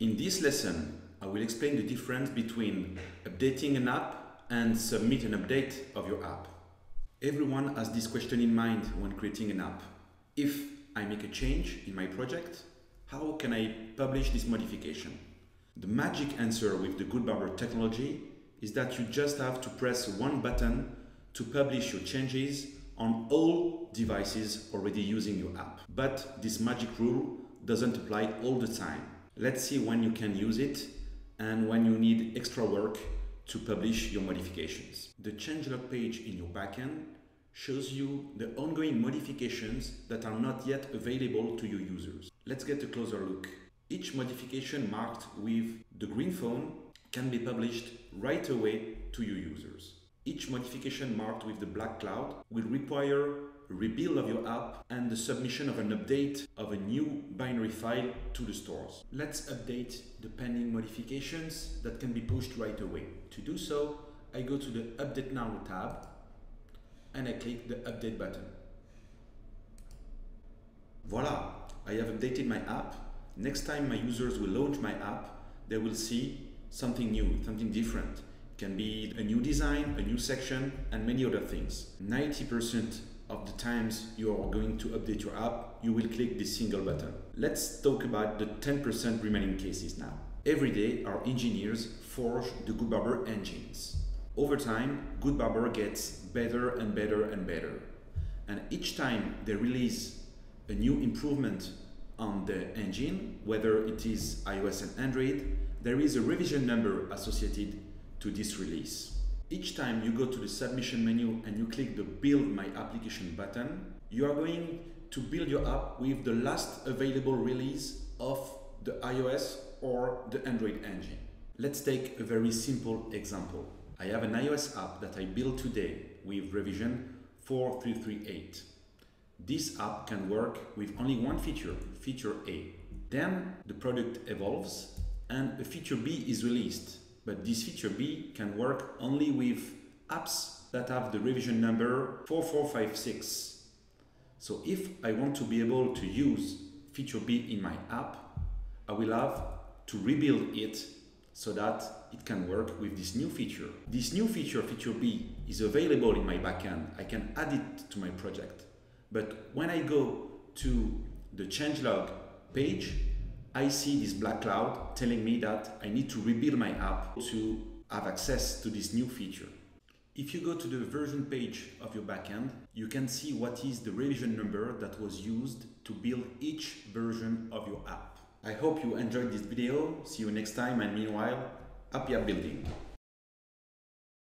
In this lesson, I will explain the difference between updating an app and submit an update of your app. Everyone has this question in mind when creating an app. If I make a change in my project, how can I publish this modification? The magic answer with the Goodbarber technology is that you just have to press one button to publish your changes on all devices already using your app. But this magic rule doesn't apply all the time. Let's see when you can use it and when you need extra work to publish your modifications. The changelog page in your backend shows you the ongoing modifications that are not yet available to your users. Let's get a closer look. Each modification marked with the green phone can be published right away to your users. Each modification marked with the black cloud will require rebuild of your app and the submission of an update of a new binary file to the stores. Let's update the pending modifications that can be pushed right away. To do so, I go to the Update Now tab and I click the Update button. Voila! I have updated my app. Next time my users will launch my app, they will see something new, something different. It can be a new design, a new section, and many other things. 90% of the times you are going to update your app, you will click this single button. Let's talk about the 10% remaining cases now. Every day, our engineers forge the Goodbarber engines. Over time, Goodbarber gets better and better and better. And each time they release a new improvement on the engine, whether it is iOS and Android, there is a revision number associated to this release. Each time you go to the submission menu and you click the build my application button, you are going to build your app with the last available release of the iOS or the Android engine. Let's take a very simple example. I have an iOS app that I built today with revision 4338. This app can work with only one feature, feature A. Then the product evolves and a feature B is released. But this feature B can work only with apps that have the revision number 4456. So if I want to be able to use feature B in my app, I will have to rebuild it so that it can work with this new feature. This new feature, feature B, is available in my backend. I can add it to my project. But when I go to the changelog page, I see this black cloud telling me that I need to rebuild my app to have access to this new feature. If you go to the version page of your backend, you can see what is the revision number that was used to build each version of your app. I hope you enjoyed this video. See you next time and meanwhile, happy app building.